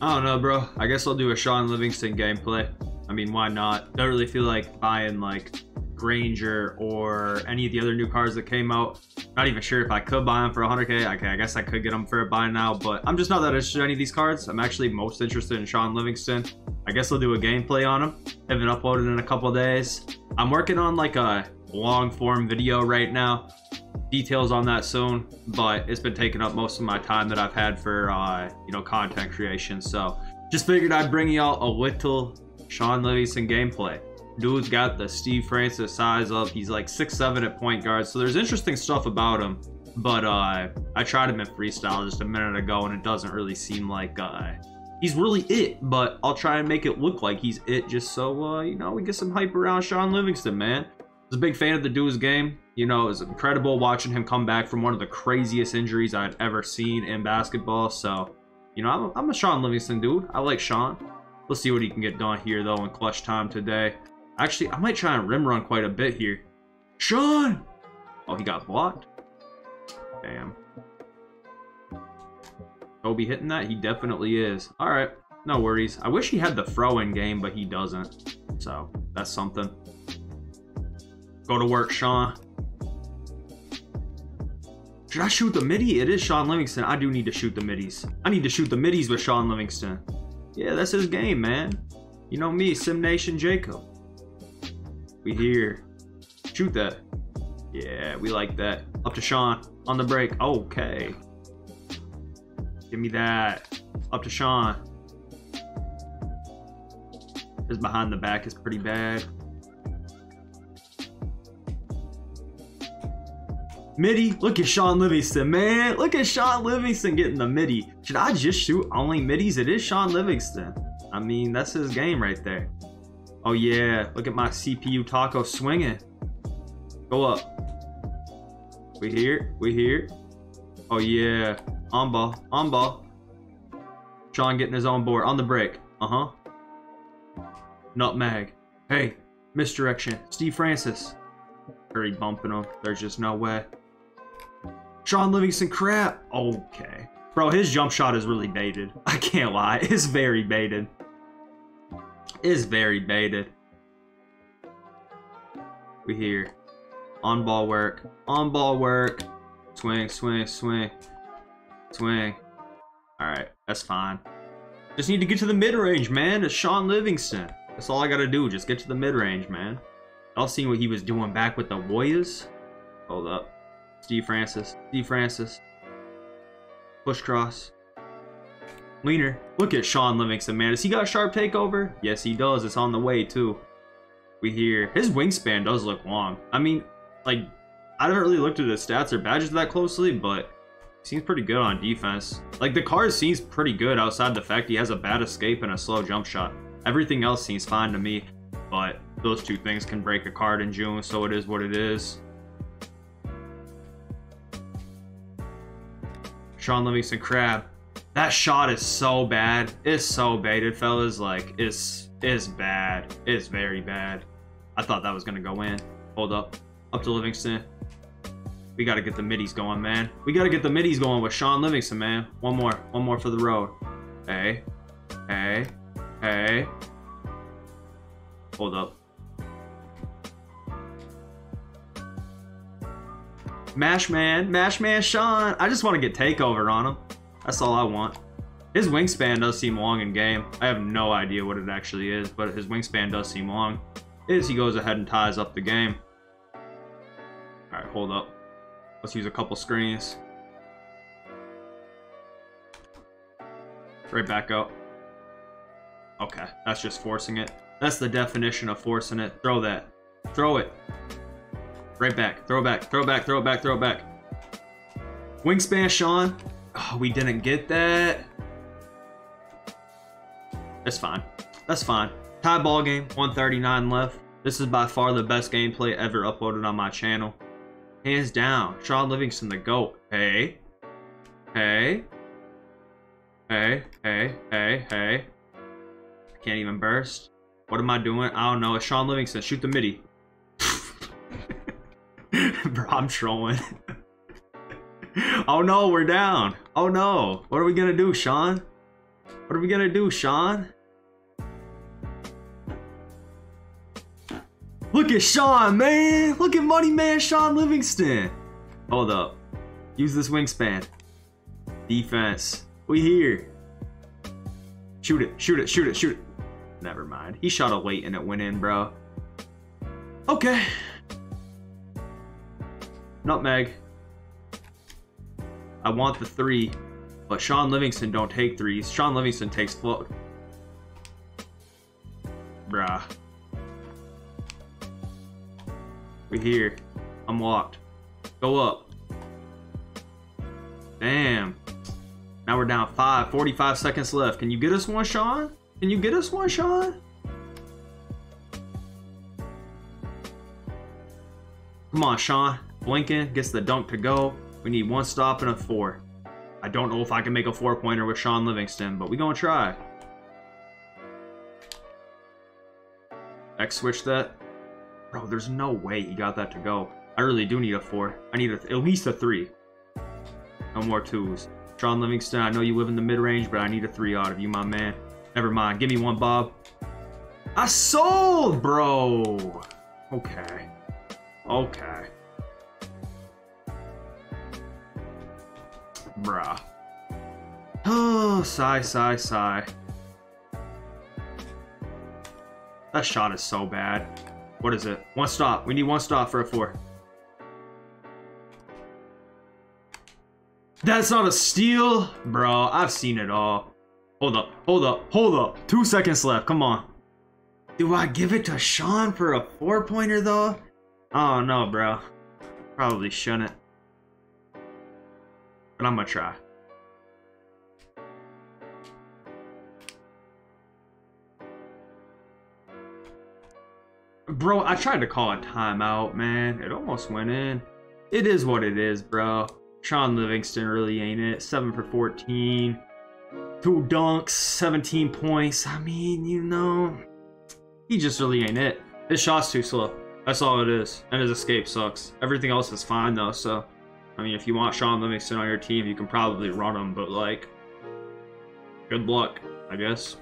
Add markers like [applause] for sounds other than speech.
I don't know, bro. I guess I'll do a Shaun Livingston gameplay. I mean, why not? Don't really feel like buying like Granger or any of the other new cars that came out. Not even sure if I could buy them for 100k. Okay, I guess I could get them for a buy now, but I'm just not that interested in any of these cards. I'm actually most interested in Shaun Livingston. I guess I'll do a gameplay on him. Haven't uploaded in a couple days. I'm working on like a long form video right now. Details on that soon, but it's been taking up most of my time that I've had for uh, you know content creation. So just figured I'd bring y'all a little Shaun Livingston gameplay. Dude's got the Steve Francis size up. He's like six seven at point guard, so there's interesting stuff about him. But uh, I tried him in freestyle just a minute ago, and it doesn't really seem like uh, he's really it. But I'll try and make it look like he's it, just so uh, you know we get some hype around Shaun Livingston, man. I was a big fan of the dude's game. You know, it was incredible watching him come back from one of the craziest injuries I'd ever seen in basketball. So, you know, I'm, I'm a Shaun Livingston dude. I like Shaun. Let's see what he can get done here, though, in clutch time today. Actually, I might try and rim run quite a bit here. Shaun! Oh, he got blocked? Damn. Kobe hitting that? He definitely is. Alright, no worries. I wish he had the throw-in game, but he doesn't. So, that's something. Go to work, Shaun. Should I shoot the midi? It is Shaun Livingston. I do need to shoot the middies. I need to shoot the middies with Shaun Livingston. Yeah, that's his game, man. You know me, Sim Nation Jacob. We here. Shoot that. Yeah, we like that. Up to Shaun. On the break. Okay. Give me that. Up to Shaun. His behind the back is pretty bad. Midi, look at Shaun Livingston, man. Look at Shaun Livingston getting the midi. Should I just shoot only middies? It is Shaun Livingston. I mean, that's his game right there. Oh yeah, look at my CPU taco swinging. Go up. We here, we here. Oh yeah, on ball, on ball. Shaun getting his own board, on the break. Uh-huh. Nutmeg. Hey, misdirection. Steve Francis. Hurry bumping him. There's just no way. Shaun Livingston crap. Okay. Bro, his jump shot is really baited. [laughs] I can't lie. It's very baited. It's very baited. We here. On ball work. On ball work. Swing, swing, swing. Swing. Alright, that's fine. Just need to get to the mid-range, man. It's Shaun Livingston. That's all I gotta do. Just get to the mid-range, man. Y'all seen what he was doing back with the Warriors? Hold up. Steve Francis. Steve Francis. Push cross. Leaner. Look at Shaun Livingston, man. Has he got a sharp takeover? Yes, he does. It's on the way, too. We hear. His wingspan does look long. I mean, like, I haven't really looked at his stats or badges that closely, but seems pretty good on defense. Like, the car seems pretty good outside the fact he has a bad escape and a slow jump shot. Everything else seems fine to me, but those two things can break a card in June, so it is what it is. Shaun Livingston Crab. That shot is so bad. It's so baited, fellas. Like, it's, it's bad. It's very bad. I thought that was going to go in. Hold up. Up to Livingston. We got to get the middies going, man. We got to get the middies going with Shaun Livingston, man. One more. One more for the road. Hey. Hey. Hey. Hold up. Mash Man, Mash Man Shaun. I just want to get takeover on him. That's all I want. His wingspan does seem long in game. I have no idea what it actually is, but his wingspan does seem long. Is he goes ahead and ties up the game. Alright, hold up. Let's use a couple screens. Right back up. Okay, that's just forcing it. That's the definition of forcing it. Throw that. Throw it. Right back. Throw it back. Throw it back. Throw it back. Throw it back. Wingspan, Shaun. Oh, we didn't get that. That's fine. That's fine. Tie ball game. 139 left. This is by far the best gameplay ever uploaded on my channel. Hands down. Shaun Livingston, the GOAT. Hey. Hey. Hey. Hey. Hey. Hey. I can't even burst. What am I doing? I don't know. It's Shaun Livingston. Shoot the midi. [laughs] Bro, I'm trolling. oh no, we're down. Oh no. What are we gonna do, Shaun? What are we gonna do, Shaun? Look at Shaun, man! Look at money man Shaun Livingston! Hold up. Use this wingspan. Defense. We here. Shoot it, shoot it, shoot it, shoot it. Never mind. He shot a late and it went in, bro. Okay. Nutmeg. I want the three, but Shaun Livingston don't take threes. Shaun Livingston takes float. Bruh. We're here. I'm locked. Go up. Damn. Now we're down five. 45 seconds left. Can you get us one, Shaun? Can you get us one, Shaun? Come on, Shaun. Blinken gets the dunk to go. We need one stop and a four. I don't know if I can make a four-pointer with Shaun Livingston, but we gonna try. X switch that. Bro, there's no way he got that to go. I really do need a four. I need at least a three. No more twos. Shaun Livingston, I know you live in the mid-range, but I need a three out of you, my man. Never mind. Give me one, Bob. I sold, bro. Okay. Okay. Bruh. Oh, sigh, sigh, sigh. That shot is so bad. What is it? One stop. We need one stop for a four. That's not a steal? Bro, I've seen it all. Hold up, hold up, hold up. Two seconds left. Come on. Do I give it to Shaun for a four-pointer, though? Oh, no, bro. Probably shouldn't. But I'm gonna try. Bro, I tried to call a timeout, man. It almost went in. It is what it is, bro. Shaun Livingston really ain't it. 7 for 14. Two dunks, 17 points. I mean, you know, he just really ain't it. His shot's too slow. That's all it is. And his escape sucks. Everything else is fine, though, so... I mean, if you want Shaun Livingston on your team, you can probably run him, but, like... Good luck, I guess.